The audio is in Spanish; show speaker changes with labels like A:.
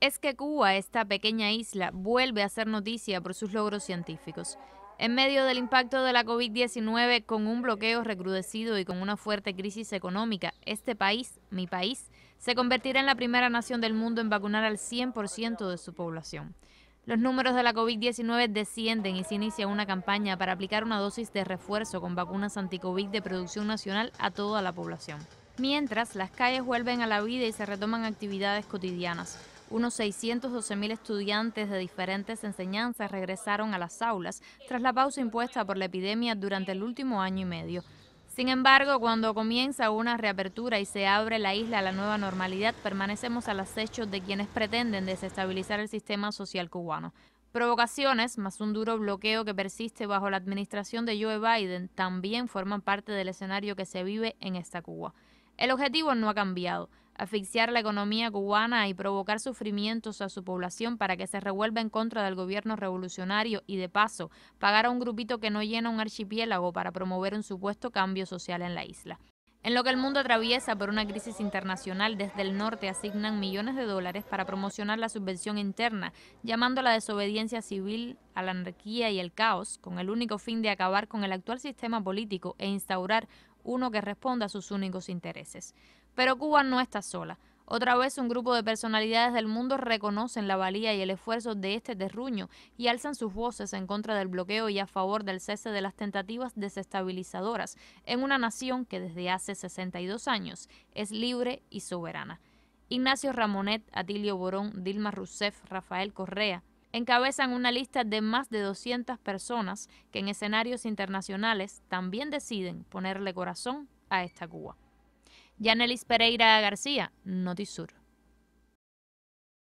A: es que Cuba, esta pequeña isla, vuelve a ser noticia por sus logros científicos. En medio del impacto de la COVID-19, con un bloqueo recrudecido y con una fuerte crisis económica, este país, mi país, se convertirá en la primera nación del mundo en vacunar al 100% de su población. Los números de la COVID-19 descienden y se inicia una campaña para aplicar una dosis de refuerzo con vacunas anti-COVID de producción nacional a toda la población. Mientras, las calles vuelven a la vida y se retoman actividades cotidianas. Unos 612.000 estudiantes de diferentes enseñanzas regresaron a las aulas tras la pausa impuesta por la epidemia durante el último año y medio. Sin embargo, cuando comienza una reapertura y se abre la isla a la nueva normalidad, permanecemos al acecho de quienes pretenden desestabilizar el sistema social cubano. Provocaciones, más un duro bloqueo que persiste bajo la administración de Joe Biden, también forman parte del escenario que se vive en esta Cuba. El objetivo no ha cambiado, asfixiar la economía cubana y provocar sufrimientos a su población para que se revuelva en contra del gobierno revolucionario y de paso pagar a un grupito que no llena un archipiélago para promover un supuesto cambio social en la isla. En lo que el mundo atraviesa por una crisis internacional, desde el norte asignan millones de dólares para promocionar la subvención interna, llamando a la desobediencia civil, a la anarquía y el caos, con el único fin de acabar con el actual sistema político e instaurar uno que responda a sus únicos intereses. Pero Cuba no está sola. Otra vez un grupo de personalidades del mundo reconocen la valía y el esfuerzo de este terruño y alzan sus voces en contra del bloqueo y a favor del cese de las tentativas desestabilizadoras en una nación que desde hace 62 años es libre y soberana. Ignacio Ramonet, Atilio Borón, Dilma Rousseff, Rafael Correa, encabezan una lista de más de 200 personas que en escenarios internacionales también deciden ponerle corazón a esta Cuba. Yanelis Pereira García, Notisur.